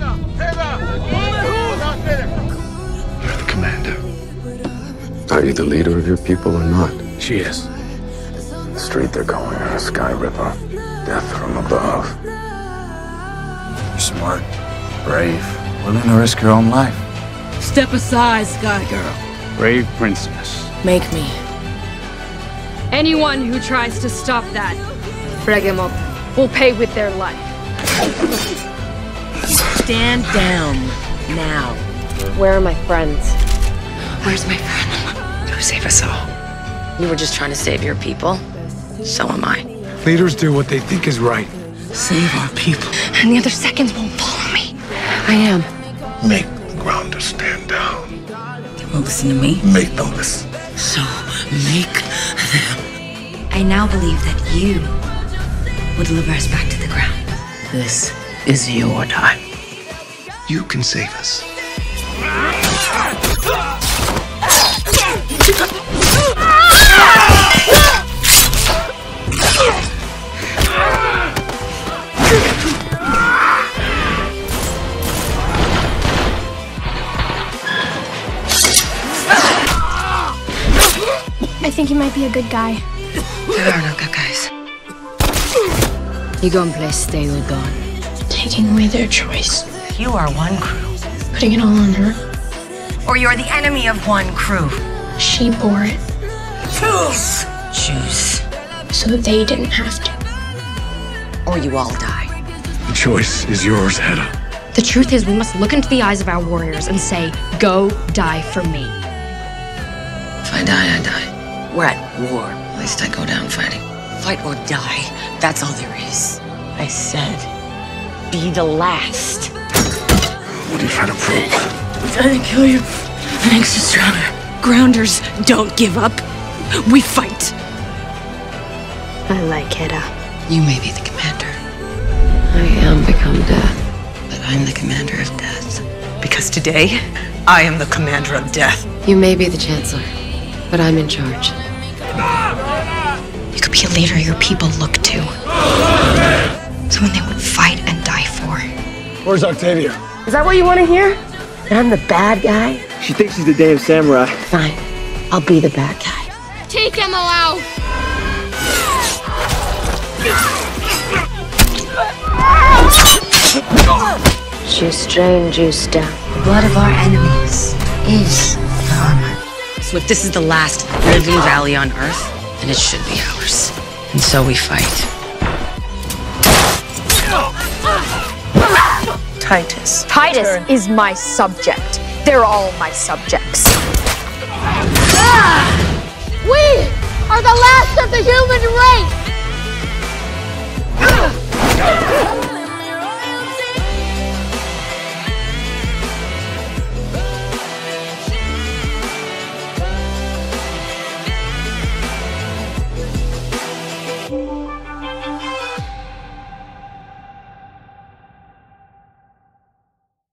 You're the commander. Are you the leader of your people or not? She is. The street they're going on a sky ripper. Death from above. You're smart, brave, willing to risk your own life. Step aside, Sky Girl. Brave princess. Make me. Anyone who tries to stop that, Fregem up, will pay with their life. Stand down. Now. Where are my friends? Where's my friend? Who save us all. You were just trying to save your people. So am I. Leaders do what they think is right. Save our people. And the other seconds won't follow me. I am. Make the Grounders stand down. They won't listen to me. Make them listen. So make them. I now believe that you will deliver us back to the ground. This is your time. You can save us. I think he might be a good guy. There are no good guys. You go and play stay with God. Taking away their choice. You are Wonkru. Putting it all on her. Or you're the enemy of Wonkru. She bore it. Fools! Choose. So they didn't have to. Or you all die. The choice is yours, Heda. The truth is, we must look into the eyes of our warriors and say, Go die for me. If I die, I die. We're at war. At least I go down fighting. Fight or die. That's all there is. I said, be the last. What are you trying to prove? I didn't kill you. That makes us stronger. Grounders don't give up. We fight. I like Heda. Uh, you may be the commander, I am become death. but I'm the commander of death. Because today, I am the commander of death. You may be the Chancellor, but I'm in charge. You could be a leader your people look to. Someone they would fight and die for. Where's Octavia? Is that what you want to hear? That I'm the bad guy? She thinks she's the damn samurai. Fine. I'll be the bad guy. Take him out! She's strange, Justa. The blood of our enemies is the armor. So if this is the last living valley on Earth, then it should be ours. And so we fight. Titus. Titus is my subject. They're all my subjects. Ah! We are the last of the human race!